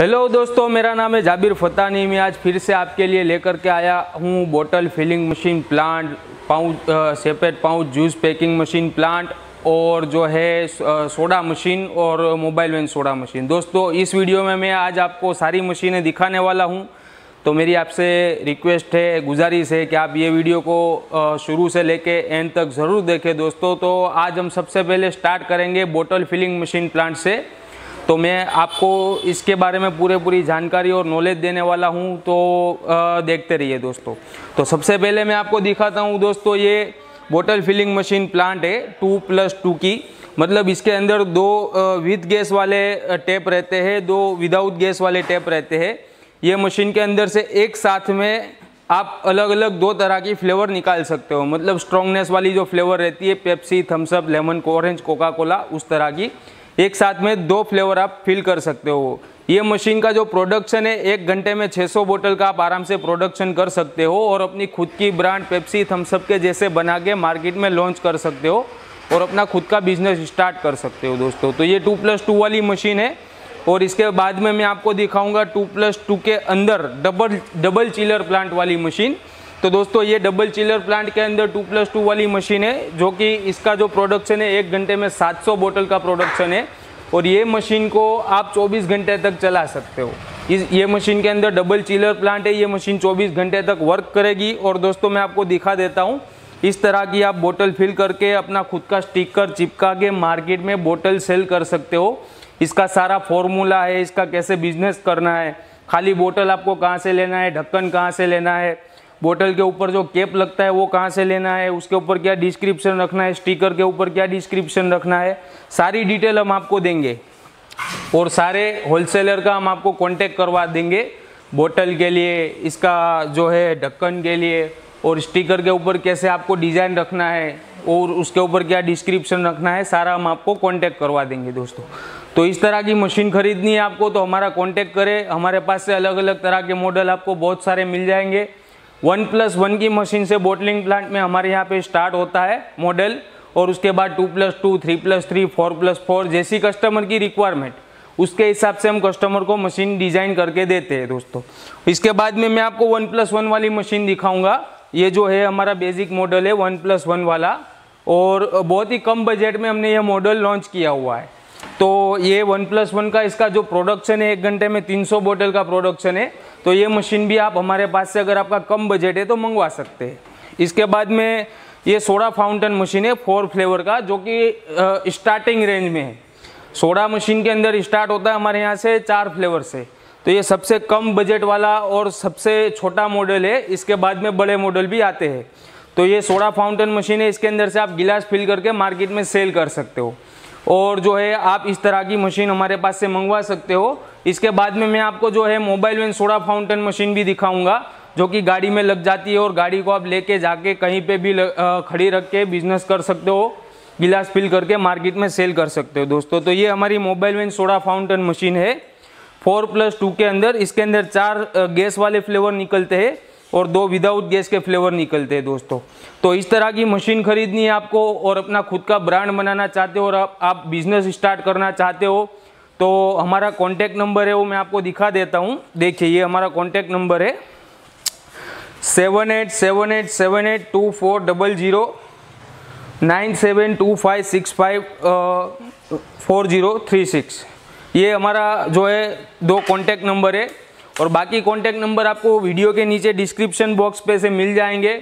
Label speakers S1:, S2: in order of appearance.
S1: Hello दोस्तों, मेरा नाम है जाबिर फतानी। मैं आज फिर से आपके लिए लेकर के आया हूँ बोतल filling machine plant, pouch separate pouch, juice packing machine plant और जो है सोडा मशीन और मोबाइल वैन सोडा मशीन। दोस्तों, इस वीडियो में मैं आज आपको सारी मशीनें दिखाने वाला हूँ। तो मेरी आपसे रिक्वेस्ट है, गुजारिश है कि आप ये वीडियो को शुरू से लेके एंड तक ज़रूर देखें दोस्तों। तो आज हम सबसे पहले स्टार्ट करेंगे बोतल फिलिंग मशीन प्लांट से। तो मैं आपको इसके बारे में पूरे पूरी जानकारी और नॉलेज देने वाला हूँ तो देखते रहिए दोस्तों। तो सबसे पहले मैं आपको दिखाता हूँ दोस्तों, ये बोटल फिलिंग मशीन प्लांट है टू प्लस टू की। मतलब इसके अंदर दो विद गैस वाले टेप रहते हैं, दो विदाउट गैस वाले टेप रहते हैं। ये मशीन के अंदर से एक साथ में आप अलग अलग दो तरह की फ्लेवर निकाल सकते हो। मतलब स्ट्रॉन्गनेस वाली जो फ्लेवर रहती है Pepsi Thums Up lemon orange Coca Cola उस तरह की। एक साथ में दो फ्लेवर आप फिल कर सकते हो। ये मशीन का जो प्रोडक्शन है, एक घंटे में 600 बोतल का आप आराम से प्रोडक्शन कर सकते हो और अपनी खुद की ब्रांड पेप्सी थम्सअप के जैसे बना के मार्केट में लॉन्च कर सकते हो और अपना खुद का बिज़नेस स्टार्ट कर सकते हो दोस्तों। तो ये टू प्लस टू वाली मशीन है और इसके बाद में मैं आपको दिखाऊँगा टू प्लस टू के अंदर डबल डबल चिलर प्लांट वाली मशीन तो दोस्तों, ये डबल चिलर प्लांट के अंदर टू प्लस टू वाली मशीन है, जो कि इसका जो प्रोडक्शन है, एक घंटे में 700 बोतल का प्रोडक्शन है। और ये मशीन को आप 24 घंटे तक चला सकते हो। इस, ये मशीन के अंदर डबल चिलर प्लांट है, ये मशीन 24 घंटे तक वर्क करेगी। और दोस्तों, मैं आपको दिखा देता हूँ, इस तरह की आप बोतल फिल करके अपना खुद का स्टिकर चिपका के मार्केट में बोतल सेल कर सकते हो। इसका सारा फॉर्मूला है, इसका कैसे बिज़नेस करना है, खाली बोतल आपको कहाँ से लेना है, ढक्कन कहाँ से लेना है बोतल के ऊपर जो कैप लगता है वो कहाँ से लेना है, उसके ऊपर क्या डिस्क्रिप्शन रखना है स्टिकर के ऊपर क्या डिस्क्रिप्शन रखना है, सारी डिटेल हम आपको देंगे। और सारे होलसेलर का हम आपको कांटेक्ट करवा देंगे, बोतल के लिए, इसका जो है ढक्कन के लिए, और स्टिकर के ऊपर कैसे आपको डिज़ाइन रखना है, और उसके ऊपर क्या डिस्क्रिप्शन रखना है, सारा हम आपको कांटेक्ट करवा देंगे दोस्तों। तो इस तरह की मशीन खरीदनी है आपको तो हमारा कांटेक्ट करें, हमारे पास से अलग अलग तरह के मॉडल आपको बहुत सारे मिल जाएँगे। वन प्लस वन की मशीन से बोटलिंग प्लांट में हमारे यहाँ पे स्टार्ट होता है मॉडल, और उसके बाद two plus two, three plus three, four plus four जैसी कस्टमर की रिक्वायरमेंट उसके हिसाब से हम कस्टमर को मशीन डिज़ाइन करके देते हैं दोस्तों। इसके बाद में मैं आपको वन प्लस वन वाली मशीन दिखाऊँगा। ये जो है हमारा बेसिक मॉडल है, वन प्लस वन वाला, और बहुत ही कम बजट में हमने ये मॉडल लॉन्च किया हुआ है। तो ये वन प्लस वन का इसका जो प्रोडक्शन है, एक घंटे में 300 बोतल का प्रोडक्शन है तो ये मशीन भी आप हमारे पास से अगर आपका कम बजट है तो मंगवा सकते हैं। इसके बाद में ये सोडा फाउंटेन मशीन है फोर फ्लेवर का, जो कि स्टार्टिंग रेंज में है। सोडा मशीन के अंदर स्टार्ट होता है हमारे यहाँ से चार फ्लेवर से। तो ये सबसे कम बजट वाला और सबसे छोटा मॉडल है, इसके बाद में बड़े मॉडल भी आते हैं। तो ये सोडा फाउंटेन मशीन है, इसके अंदर से आप गिलास फिल करके मार्केट में सेल कर सकते हो। और जो है, आप इस तरह की मशीन हमारे पास से मंगवा सकते हो। इसके बाद में मैं आपको जो है, mobile van soda fountain machine भी दिखाऊँगा, जो कि गाड़ी में लग जाती है और गाड़ी को आप लेके जाके कहीं पे भी खड़ी रख के बिज़नेस कर सकते हो, गिलास फिल करके मार्केट में सेल कर सकते हो दोस्तों। तो ये हमारी mobile van soda fountain machine है। फोर प्लस टू के अंदर, इसके अंदर चार गैस वाले फ्लेवर निकलते हैं। और दो विदाउट गैस के फ्लेवर निकलते हैं दोस्तों। तो इस तरह की मशीन खरीदनी है आपको और अपना खुद का ब्रांड बनाना चाहते हो और आप, आप बिज़नेस स्टार्ट करना चाहते हो तो हमारा कॉन्टैक्ट नंबर है वो मैं आपको दिखा देता हूँ। देखिए ये हमारा कॉन्टैक्ट नंबर है। Seven eight seven eight seven eight two four double zero nine seven two five six five four zero three six ये हमारा जो है दो कॉन्टैक्ट नंबर है। और बाकी कॉन्टैक्ट नंबर आपको वीडियो के नीचे डिस्क्रिप्शन बॉक्स पे से मिल जाएँगे।